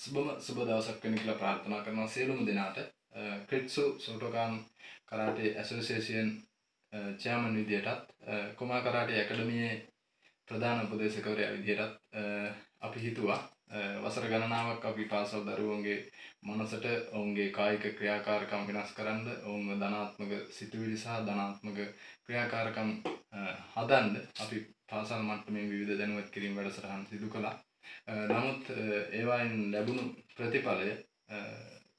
සුබම සුබ දවසක් වෙන කියලා ප්‍රාර්ථනා කරනවා සියලුම දෙනාට ක්‍රිට්සු සෝටෝකාන් කරාටේ ඇසෝසියේෂන් චෑමන් විදියටත් කුමා කරාටේ ඇකඩමියේ ප්‍රධාන උපදේශකවරයා විදියටත් අපි හිතුවා වසර ගණනාවක් අපි පාසල් දරුවන්ගේ මනසට ඔවුන්ගේ කායික ක්‍රියාකාරකම් වෙනස් කරන්න ඔවුන්ව ධනාත්මක සිතුවිලි සහ ධනාත්මක ක්‍රියාකාරකම් හදන්න අපි පාසල් මට්ටමින් විවිධ දැනුවත් කිරීම වැඩසටහන් සිදු කළා. නමුත් ඒවායින් ලැබුණු ප්‍රතිඵලය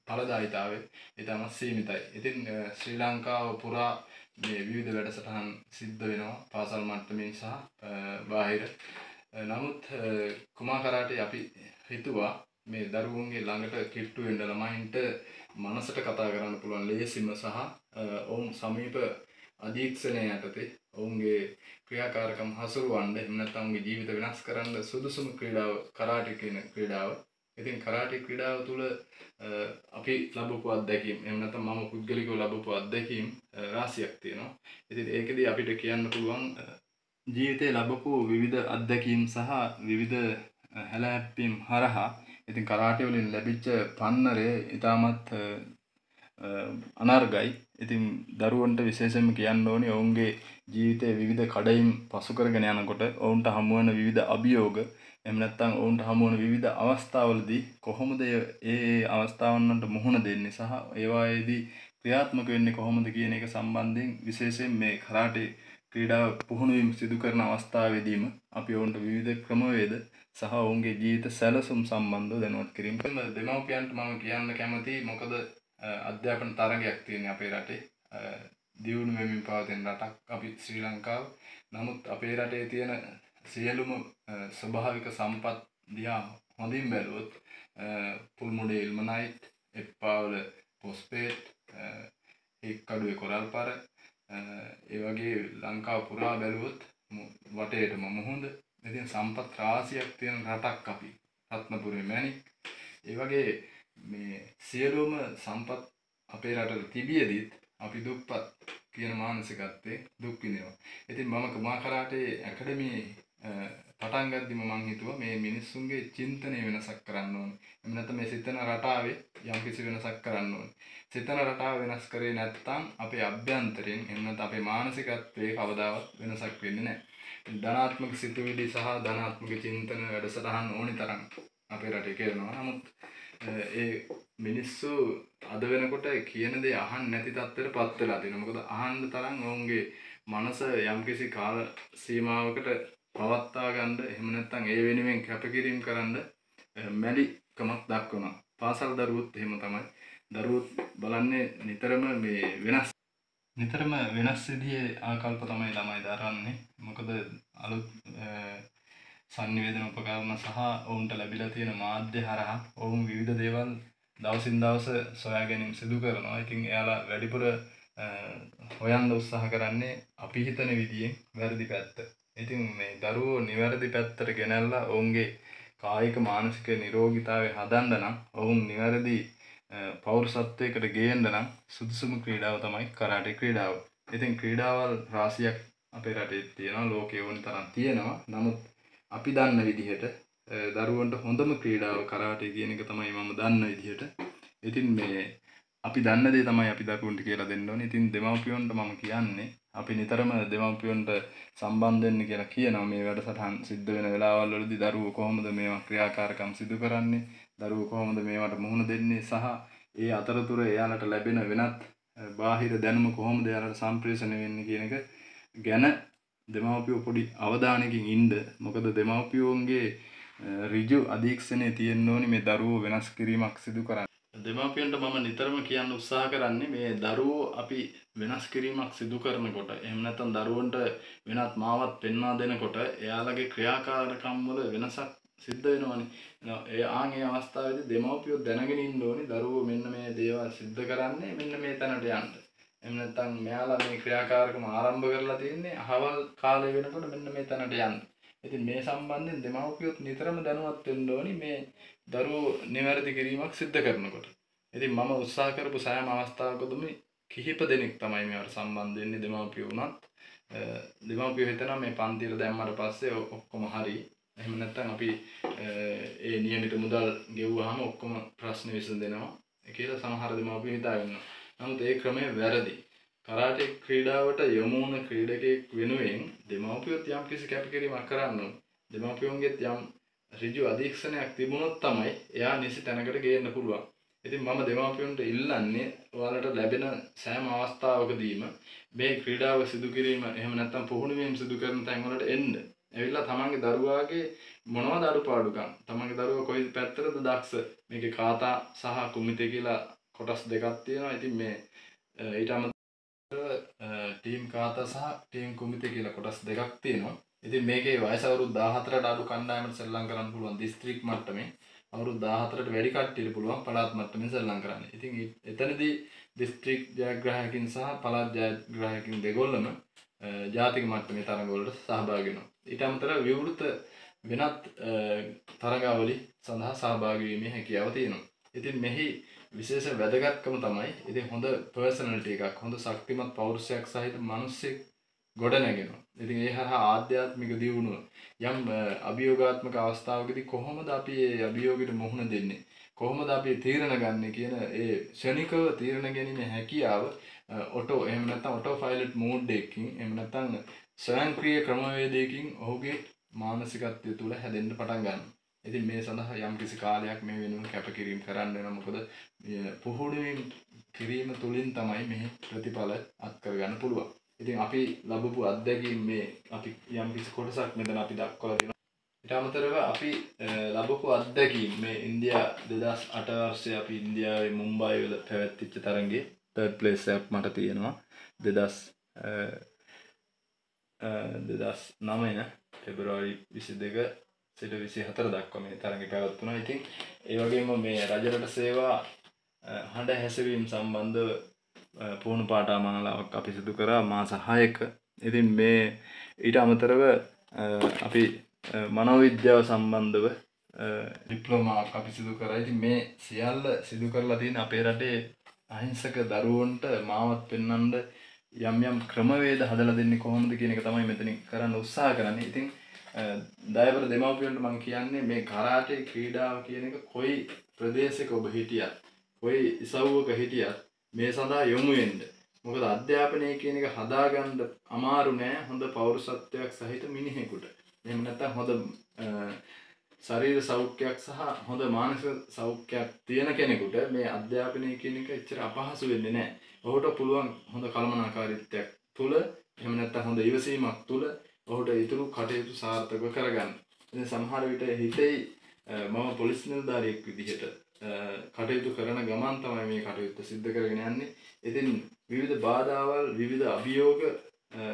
ඵලදායිතාවය ඉතාමත් සීමිතයි. ඉතින් ශ්‍රී ලංකාව පුරා මේ විවිධ වැඩසටහන් සිද්ධ වෙනවා පාසල් මට්ටමින් සහ බාහිර. නමුත් කුමා කරාටේ අපි හිතුවා මේ දරුවන්ගේ ළඟට කිට්ටු වෙන්න ළමයින්ට මනසට කතා කරන්න පුළුවන් ලේසිම සහ ඔවුන් සමීප අධීක්ෂණය යටතේ ඔවුන්ගේ ක්‍රියාකාරකම් හසුරුවන්න එහෙම නැත්නම් ඔවුන්ගේ ජීවිත වෙනස් කරන්න සුදුසුම ක්‍රීඩාව කරාටි කියන ක්‍රීඩාව. ඉතින් කරාටි ක්‍රීඩාව තුළ අපි ලැබපු අත්දැකීම් එහෙම නැත්නම් මම පුද්ගලිකව ලැබපු අත්දැකීම් රාශියක් තියෙනවා. ඉතින් ඒකෙදි අපිට කියන්න පුළුවන් ජීවිතේ ලැබපු විවිධ අත්දැකීම් සහ විවිධ හැලහැප්පීම් හරහා ඉතින් කරාටි වලින් ලැබිච්ච පන්නරය ඉතාමත් අනර්ගයි. ඉතින් දරුවන්ට විශේෂයෙන්ම කියන්න ඕනේ ඔවුන්ගේ ජීවිතයේ විවිධ කඩයිම් පසු කරගෙන යනකොට ඔවුන්ට හමුවන විවිධ අභියෝග එහෙම නැත්නම් ඔවුන්ට හමුවන විවිධ අවස්ථාවලදී කොහොමද ඒ ඒ අවස්ථාවන් වලට මුහුණ දෙන්නේ සහ ඒවායේදී ක්‍රියාත්මක වෙන්නේ කොහොමද කියන එක සම්බන්ධයෙන් විශේෂයෙන් මේ කරාටේ ක්‍රීඩාව පුහුණු වීම සිදු කරන අවස්ථාවේදීම අපි ඔවුන්ට විවිධ ක්‍රමවේද සහ ඔවුන්ගේ ජීවිත සැලසුම් සම්බන්ධව දැනුවත් කිරීම කරනවා. දෙමව්පියන්ට මම කියන්න කැමතියි මොකද අධ්‍යාපන තරගයක් තියෙන අපේ රටේ දියුණු වෙමින් පවතින රටක් අපි ශ්‍රී ලංකාව. නමුත් අපේ රටේ තියෙන සියලුම ස්වභාවික සම්පත් දිහා හොඳින් බැලුවොත් පුල්මුඩේ ඉල්මනයිට්, එප්පාවල පොස්පේට්, හික්කඩුවේ කොරල්පර, ඒ වගේ ලංකාව පුරා බැලුවොත් වටේටම මුහුද. ඉතින් සම්පත් රාශියක් තියෙන රටක් අපි. රත්නපුරේ මැණික්. ඒ වගේ මේ සියලුම සම්පත් අපේ රටට තිබියදීත් අපි දුප්පත් කියන මානසිකත්වයේ දුක් විඳිනවා. ඉතින් මම කුමා කරාටේ ඇකඩමියේ පටන් ගද්දිම මං හිතුවා මේ මිනිස්සුන්ගේ චින්තනය වෙනසක් කරන්න ඕනේ. එහෙම නැත්නම් මේ සිතන රටාවේ යම්කිසි වෙනසක් කරන්න ඕනේ. සිතන රටාව වෙනස් කරේ නැත්නම් අපේ අභ්‍යන්තරයෙන් එහෙම නැත්නම් අපේ මානසිකත්වයේ කවදාවත් වෙනසක් වෙන්නේ නැහැ. ධනාත්මක සිතුවිලි සහ ධනාත්මක චින්තන වැඩසටහන් ඕනි තරම් අපේ රටේ කරනවා. නමුත් ඒ මිනිස්සු අද වෙනකොට කියන දේ අහන්න නැති තත්ත්වයට පත් වෙලා තියෙනවා. මොකද අහන්න තරම් ඔවුන්ගේ මනස යම්කිසි කාල සීමාවකට පවත්වා ගන්න එහෙම නැත්නම් ඒ වෙනුවෙන් කැපකිරීම කරන්න මැලිකමක් දක්වනවා. පාසල් දරුවොත් එහෙම තමයි. දරුවොත් බලන්නේ නිතරම මේ වෙනස් නිතරම වෙනස් විදිහේ ආකල්ප තමයි ළමයි දරන්නේ. මොකද අලුත් සංනිවේදන උපකරණ සහ ඔවුන්ට ලැබිලා තියෙන මාධ්‍ය හරහා ඔවුන් විවිධ දේවල් දවසින් දවස සොයා ගැනීම සිදු කරනවා. ඉතින් එයාලා වැඩිපුර හොයන්න උත්සාහ කරන්නේ අපි හිතන විදියෙන් වැරදි පැත්ත. ඉතින් මේ දරුවෝ නිවැරදි පැත්තට ගෙනල්ලා ඔවුන්ගේ කායික මානසික නිරෝගීතාවය හදන්න නම් ඔවුන් නිවැරදි පෞරුෂත්වයකට ගේන්න නම් සුදුසුම ක්‍රීඩාව තමයි කරාටේ ක්‍රීඩාව. ඉතින් ක්‍රීඩාවල් රාශියක් අපේ රටේ තියෙනවා ලෝකයේ ඕන තරම් තියෙනවා. නමුත් අපි දන්න විදිහට දරුවන්ට හොඳම ක්‍රීඩාව කරාටේ කියන එක තමයි මම දන්න විදිහට. ඉතින් මේ අපි දන්න දේ තමයි අපි දරුවන්ට කියලා දෙන්න ඕනේ. ඉතින් දෙමව්පියන්ට මම කියන්නේ අපි නිතරම දෙමව්පියන්ට සම්බන්ධ වෙන්න කියලා කියනවා මේ වැඩසටහන් සිද්ධ වෙන වෙලාවල් වලදී දරුවෝ කොහොමද මේවා ක්‍රියාකාරකම් සිදු කරන්නේ දරුවෝ කොහොමද මේවට මුහුණ දෙන්නේ සහ ඒ අතරතුර එයාලට ලැබෙන වෙනත් බාහිර දැනුම කොහොමද එයාලට සම්ප්‍රේෂණය වෙන්නේ කියන එක ගැන දෙමව්පියෝ පොඩි අවධානයකින් ඉන්න මොකද දෙමව්පියෝන්ගේ ඍජු අධීක්ෂණය තියෙන්න ඕනි මේ දරුවෝ වෙනස් කිරීමක් සිදු කරන්න. දෙමව්පියන්ට මම නිතරම කියන්න උත්සාහ කරන්නේ මේ දරුවෝ අපි වෙනස් කිරීමක් සිදු කරනකොට එහෙම නැත්නම් දරුවන්ට වෙනත් මාවත් පෙන්වා දෙනකොට එයාලගේ ක්‍රියාකාරකම් වල වෙනසක් සිද්ධ වෙනවනේ. ඒ ආන් ඒ අවස්ථාවේදී දෙමව්පියෝ දැනගෙන ඉන්න ඕනේ දරුවෝ මෙන්න මේ දේවල් සිද්ධ කරන්නේ මෙන්න මේ තැනට යන්න. එහෙම නැත්නම් මෙයාලා මේ ක්‍රියාකාරකම ආරම්භ කරලා තියෙන්නේ අහවල් කාලේ වෙනකොට මෙන්න මේ තැනට යන්න. ඉතින් මේ සම්බන්ධයෙන් දෙමව්පියොත් නිතරම දැනුවත් වෙන්න ඕනි මේ දරුවෝ නිවැරදි කිරීමක් සිද්ධ කරනකොට. ඉතින් මම උත්සාහ කරපු සෑම අවස්ථාවකදම කිහිප දෙනෙක් තමයි මේවට සම්බන්ධ වෙන්නේ දෙමව්පියෝ වුණත්. දෙමව්පියෝ හිතනවා මේ පන්තියට දැම්මට පස්සේ ඔක්කොම හරි. එහෙම නැත්නම් අපි ඒ නියමිත මුදල් ගෙව්වහම ඔක්කොම ප්‍රශ්න විසඳෙනවා කියලා සමහර දෙමාපියෝ හිතා ගන්නවා. නමුත් ඒ ක්‍රමය වැරදි. කරාටේ ක්‍රීඩාවට යොමු වුණ ක්‍රීඩකයෙක් වෙනුවෙන් දෙමාපියොත් යම් කිසි කැපකිරීමක් කරන්න ඕනේ. දෙමාපියන්ගෙත් යම් ඍජු අධීක්ෂණයක් තිබුණොත් තමයි එයා නිසි තැනකට ගේන්න පුළුවන්. ඉතින් මම දෙමාපියන්ට ඉල්ලන්නේ ඔයාලට ලැබෙන සෑම අවස්ථාවකදීම මේ ක්‍රීඩාව සිදු කිරීම එහෙම නැත්නම් පුහුණු වීම සිදු කරන තැන් වලට එන්න. ඇවිල්ලා තමන්ගේ දරුවාගේ මොනවද අඩුපාඩුකම්? තමන්ගේ දරුවා කොයි පැත්තටද දක්ෂ? මේකේ කාතා සහ කුමිතේ කියලා කොටස් දෙකක් තියෙනවා. ඉතින් මේ ඊට අමතරව ටීම් කාතා සහ ටීම් කුමිතේ කියලා කොටස් දෙකක් තියෙනවා. ඉතින් මේකේ වයස අවුරුදු 14ට අඩු කණ්ඩායමට සෙල්ලම් කරන්න පුළුවන් දිස්ත්‍රික් මට්ටමේ අවුරුදු 14ට වැඩි කට්ටියට පුළුවන් පළාත් මට්ටමින් සෙල්ලම් කරන්න. ඉතින් එතනදී දිස්ත්‍රික් ජයග්‍රාහකකින් සහ පළාත් ජයග්‍රාහකකින් දෙගොල්ලම ජාතික මට්ටමේ තරඟවලට සහභාගී වෙනවා. ඊට අමතරව විවෘත වෙනත් තරඟාවලි සඳහා සහභාගී වීමේ හැකියාව තියෙනවා. ඉතින් මෙහි විශේෂ වැදගත්කම තමයි ඉතින් හොඳ පර්සනලිටි එකක් හොඳ ශක්තිමත් පෞරුෂයක් සහිත මිනිස්සෙක් ගොඩ නැගෙනවා. ඉතින් ඒ හරහා ආධ්‍යාත්මික දියුණුව යම් අභියෝගාත්මක අවස්ථාවකදී කොහොමද අපි ඒ අභියෝගයට මුහුණ දෙන්නේ? කොහොමද අපි තීරණ ගන්න කියන ඒ ක්ෂණිකව තීරණ ගැනීමේ හැකියාව ඔටෝ එහෙම නැත්නම් ඔටෝ පයිලට් මෝඩ් එකකින් එහෙම නැත්නම් ස්වයංක්‍රීය ක්‍රමවේදයකින් ඔහුගේ මානසිකත්වය තුළ හැදෙන්න පටන් ගන්නවා. ඉතින් මේ සඳහා යම් කිසි කාලයක් මේ වෙනුවෙන් කැපකිරීම කරන්න වෙනවා. මොකද පුහුණුවීම් කිරීම තුළින් තමයි මේ ප්‍රතිඵල අත් කරගන්න පුළුවන්. ඉතින් අපි ලබපු අත්දැකීම් මේ අපි යම් කිසි කොටසක් මෙතන අපි දක්වලා තියෙනවා. ඊට අමතරව අපි ලබපු අත්දැකීම් මේ ඉන්දියා 2008 වර්ෂයේ අපි ඉන්දියාවේ මුම්බායි වල පැවැත්විච්ච තරඟේ තර්ඩ් ප්ලේස් එකක් මට තියෙනවා. 2000 2009 පෙබරවාරි 22 සිට 24 දක්වා මේ තරඟය පැවැත්වුණා. ඉතින් ඒ වගේම මේ රජරට සේවා හඬ හැසවීම සම්බන්ධව පුහුණු පාඨමාලාවක් අපි සිදු කරා මාස 6ක. ඉතින් මේ ඊට අමතරව අපි මනෝවිද්‍යාව සම්බන්ධව ඩිප්ලෝමාවක් අපි සිදු කරා. ඉතින් මේ සියල්ල සිදු කරලා තියෙන අපේ රටේ අහිංසක දරුවන්ට මාවත් පෙන්වන්න යම් යම් ක්‍රමවේද හදලා දෙන්නේ කොහොමද කියන එක තමයි මෙතනින් කරන්න උත්සාහ කරන්නේ. ඉතින් දයවර දෙමව්පියන්ට මම කියන්නේ මේ කරාටේ ක්‍රීඩාව කියන එක කොයි ප්‍රදේශයක ඔබ හිටියත් කොයි ඉසව්වක හිටියත් මේ සඳහා යොමු වෙන්න. මොකද අධ්‍යාපනය කියන එක හදාගන්න අමාරු නෑ හොඳ පෞරුෂත්වයක් සහිත මිනිහෙකුට. එහෙම නැත්නම් හොඳ ශරීර සෞඛ්‍යයක් සහ හොඳ මානසික සෞඛ්‍යයක් තියෙන කෙනෙකුට මේ අධ්‍යාපනය කියන එක එච්චර අපහසු වෙන්නේ නැහැ. ඔහුට පුළුවන් හොඳ කළමනාකාරීත්වයක් තුල එහෙම නැත්නම් හොඳ ඉවසීමක් තුල ඔහුට ඉතුරු කටයුතු සාර්ථකව කරගන්න. ඉතින් සමහර විට හිතෙයි මම පොලිස් නිලධාරියෙක් විදිහට කටයුතු කරන ගමන් තමයි මේ කටයුත්ත සිද්ධ කරගෙන යන්නේ. ඉතින් විවිධ බාධාවල් විවිධ අභියෝග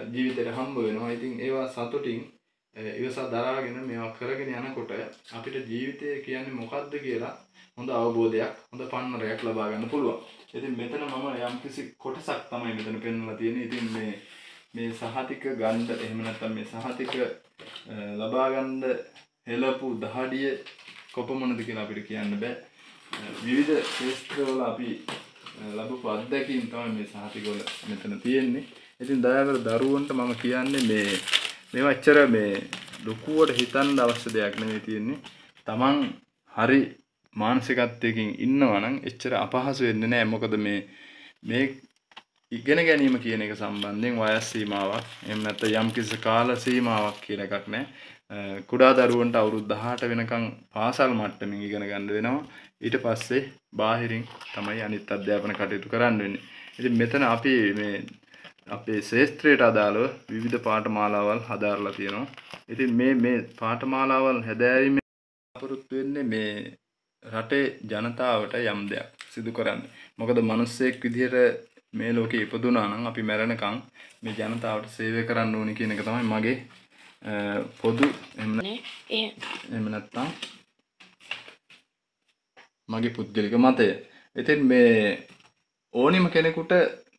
ජීවිතේට හම්බ වෙනවා. ඉතින් ඒවා සතුටින් ඉවසා දරාගෙන මේවා කරගෙන යනකොට අපිට ජීවිතය කියන්නේ මොකක්ද කියලා හොඳ අවබෝධයක් හොඳ පන්නරයක් ලබා ගන්න පුළුවන්. ඉතින් මෙතන මම යම්කිසි කොටසක් තමයි මෙතන පෙන්වලා තියෙන්නේ. ඉතින් මේ මේ සහතික ගන්න එහෙම නැත්නම් මේ සහතික ලබා ගන්න හෙළපු දහඩිය කොපමණද කියලා අපිට කියන්න බෑ. විවිධ ක්ෂේත්‍රවල අපි ලැබපු අත්දැකීම් තමයි මේ සහතිකවල මෙතන තියෙන්නේ. ඉතින් දයාකර දරුවන්ට මම කියන්නේ මේ මේවා ඇච්චර මේ ලොකුවට හිතන්න අවශ්‍ය දෙයක් නෙවෙයි තියෙන්නේ. Taman හරි මානසිකත්වයකින් ඉන්නවා නම් එච්චර අපහසු වෙන්නේ නැහැ. මොකද මේ මේ ඉගෙන ගැනීම කියන එක සම්බන්ධයෙන් වයස් සීමාවක් එහෙම නැත්නම් යම් කිසි කාල සීමාවක් කියන එකක් නැහැ. කුඩා දරුවන්ට අවුරුදු 18 වෙනකන් පාසල් මට්ටමින් ඉගෙන ගන්න වෙනවා. ඊට පස්සේ බාහිරින් තමයි අනිත් අධ්‍යාපන කටයුතු කරන්න වෙන්නේ. ඉතින් මෙතන අපි මේ අපේ ශේත්‍රයට අදාළව විවිධ පාඨමාලාවල් හදාarලා තියෙනවා. ඉතින් මේ මේ පාඨමාලාවල් හැදෑරීමේ අපරුත් වෙන්නේ මේ රටේ ජනතාවට යම් දෙයක් සිදු කරන්න. මොකද මිනිස්සෙක් විදිහට මේ ලෝකේ ඉපදුනා නම් අපි මැරෙනකන් මේ ජනතාවට සේවය කරන්න ඕනි කියන එක තමයි මගේ පොදු එහෙම නැත්නම් මගේ පුද්ගලික මතය. ඉතින් මේ ඕනිම කෙනෙකුට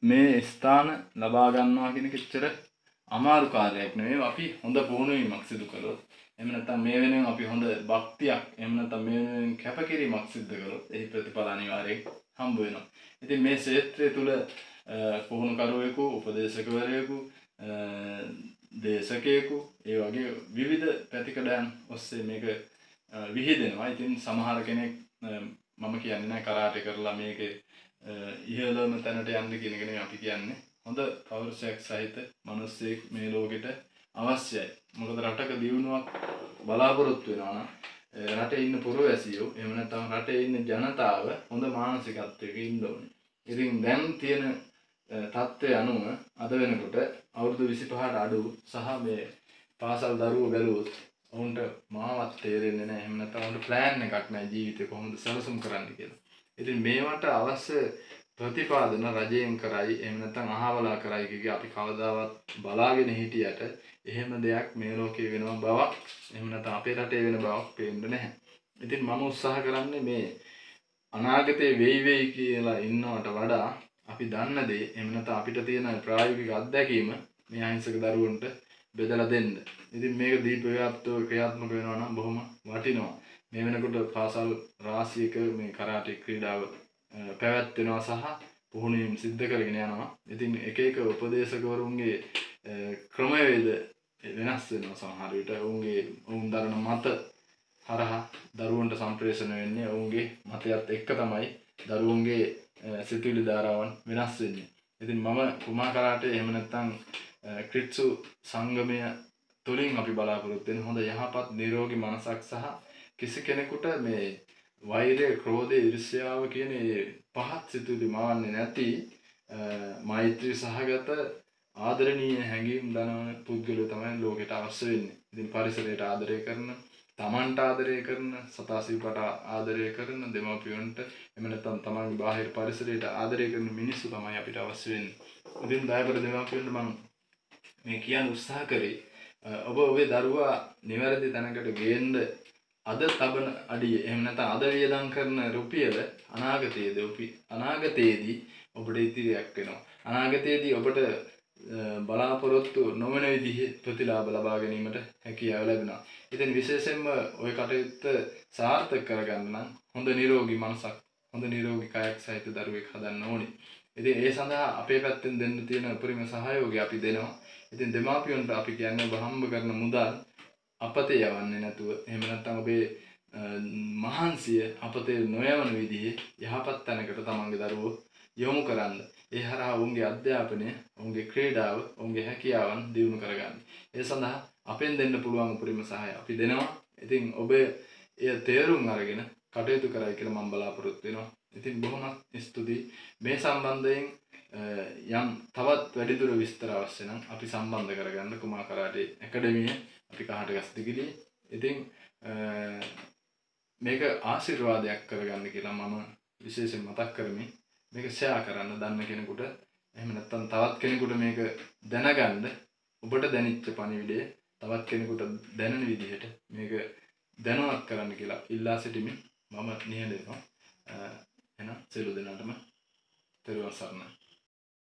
මේ ස්ථාන ලබා ගන්නවා කියන කෙච්චර අමාරු කාර්යයක් නෙවෙයි. අපි හොඳ පුහුණුවීමක් සිදු කළොත් එහෙම නැත්නම් මේ වෙනුවෙන් අපි හොඳ භක්තියක් එහෙම නැත්නම් මේ වෙනුවෙන් කැපකිරීමක් සිදු කළොත් එහි ප්‍රතිඵල අනිවාර්යයෙන් හම්බ වෙනවා. ඉතින් මේ ක්ෂේත්‍රය තුල පුහුණුකරුවෙකු, උපදේශකවරයෙකු දේශකයෙකු ඒ වගේ විවිධ පැතිකඩයන් ඔස්සේ මේක විහිදෙනවා. ඉතින් සමහර කෙනෙක් මම කියන්නේ කරාටි කරලා මේක ඉහළම තැනට යන්න කියනගෙන අපි කියන්නේ. හොඳ පෞරුෂයක් සහිත මනුස්සයෙක් මේ ලෝකෙට අවශ්‍යයි. මොකද රටක දියුණුවක් බලාපොරොත්තු වෙනවා නම් රටේ ඉන්න පුරවැසියෝ එහෙම නැත්නම් රටේ ඉන්න ජනතාව හොඳ මානසිකත්වයක ඉන්න ඕනේ. ඉතින් දැන් තියෙන තත්ත්වය අනුව අද වෙනකොට අවුරුදු 25ට අඩු සහ මේ පාසල් දරුවෝ බැලුවොත් ඔවුන්ට මාවත් තේරෙන්නේ නැහැ. එහෙම නැත්නම් ඔවුන්ට ප්ලෑන් එකක් නැහැ ජීවිතේ කොහොමද සැලසුම් කරන්න කියලා. ඉතින් මේවට අවශ්‍ය ප්‍රතිපාදන රජයෙන් කරයි එහෙම නැත්නම් අහවලා කරයි කිය අපි කවදාවත් බලාගෙන හිටියට එහෙම දෙයක් මේ ලෝකේ වෙනව බවක් එහෙම නැත්නම් අපේ රටේ වෙන බවක් පේන්නේ නැහැ. ඉතින් මම උත්සාහ කරන්නේ මේ අනාගතේ වෙයි වෙයි කියලා ඉන්නවට වඩා අපි දන්න දේ එහෙම නැත්නම් අපිට තියෙන ප්‍රායෝගික අත්දැකීම මේ අහිංසක දරුවන්ට බෙදලා දෙන්න. ඉතින් මේක දීපව්‍යාප්තව ක්‍රියාත්මක වෙනවා නම් බොහොම වටිනවා. මේ වෙනකොට පාසල් රාශියක මේ කරාටි ක්‍රීඩාව පැවැත්වෙනවා සහ පුහුණුවීම් සිද්ධ කරගෙන යනවා. ඉතින් එක එක උපදේශකවරුන්ගේ ක්‍රමවේද වෙනස් වෙනවා සමහර විට ඔවුන්ගේ ඔවුන් දරන මත හරහා දරුවන්ට සම්ප්‍රේෂණය වෙන්නේ ඔවුන්ගේ මතයත් එක්ක තමයි දරුවන්ගේ සිතුවිලි ධාරාවන් වෙනස් වෙන්නේ. ඉතින් මම කුමා කරාටේ එහෙම නැත්නම් ක්‍රිට්සු සංගමය තුළින් අපි බලාපොරොත්තු වෙන හොඳ යහපත් නිරෝගී මනසක් සහ කිසි කෙනෙකුට මේ වෛරය, ක්‍රෝධය, ඊර්ෂ්‍යාව කියන පහත් සිතුවිලි මවන්නේ නැති මෛත්‍රී සහගත ආදරණීය හැඟීම් දනවන පුද්ගලයෝ තමයි ලෝකෙට අවශ්‍ය වෙන්නේ. ඉතින් පරිසරයට ආදරය කරන තමන්ට ආදරය කරන සතා සිව්කට ආදරය කරන දෙමව්පියන්ට එහෙම නැත්නම් තමන්ගේ බාහිර පරිසරයට ආදරය කරන මිනිස්සු තමයි අපිට අවශ්‍ය වෙන්නේ. ඉතින් දයාබර දෙමව්පියන්ට මම මේ කියන්න උත්සාහ කරේ ඔබ ඔබේ දරුවා නිවැරදි තැනකට ගේන්න අද තබන අඩිය එහෙම නැත්නම් අද වියදම් කරන රුපියල අනාගතයේදී ඔපි අනාගතයේදී ඔබට ඉතිරියක් වෙනවා. අනාගතයේදී ඔබට බලාපොරොත්තු නොවන විදිහේ ප්‍රතිලාභ ලබා ගැනීමට හැකියාව ලැබෙනවා. ඉතින් විශේෂයෙන්ම ওই කටයුත්ත සාර්ථක කරගන්න නම් හොඳ නිරෝගී මනසක්, හොඳ නිරෝගී කයක් සහිත දරුවෙක් හදන්න ඕනේ. ඉතින් ඒ සඳහා අපේ පැත්තෙන් දෙන්න තියෙන උපරිම සහයෝගය අපි දෙනවා. ඉතින් දෙමාපියන්ට අපි කියන්නේ ඔබ හම්බ කරන මුදල් අපතේ යවන්නේ නැතුව එහෙම නැත්නම් ඔබේ මහන්සිය අපතේ නොයවන විදිහේ යහපත් තැනකට තමන්ගේ දරුවෝ යොමු කරන්න. ඒ හරහා ඔවුන්ගේ අධ්‍යාපනය, ඔවුන්ගේ ක්‍රීඩාව, ඔවුන්ගේ හැකියාවන් දියුණු කරගන්න. ඒ සඳහා අපෙන් දෙන්න පුළුවන් උපරිම සහාය අපි දෙනවා. ඉතින් ඔබ එය තේරුම් අරගෙන කටයුතු කරයි කියලා මම බලාපොරොත්තු වෙනවා. ඉතින් බොහොම ස්තුතියි මේ සම්බන්ධයෙන් යම් තවත් වැඩිදුර විස්තර අවශ්‍ය නම් අපි සම්බන්ධ කරගන්න කුමා කරාටේ ඇකඩමිය අපි කහට ගස් දිගිලි. ඉතින් මේක ආශිර්වාදයක් කරගන්න කියලා මම විශේෂයෙන් මතක් කරමි. මේක ෂෙයා කරන්න දන්න කෙනෙකුට එහෙම නැත්නම් තවත් කෙනෙකුට මේක දැනගන්න ඔබට දැනෙච්ච පණිවිඩය තවත් කෙනෙකුට දැනෙන විදිහට මේක දැනුවත් කරන්න කියලා ඉල්ලා සිටිමින් මම නිහඬ වෙනවා. එහෙනම් සියලු දෙනාටම තෙරුවන් සරණයි.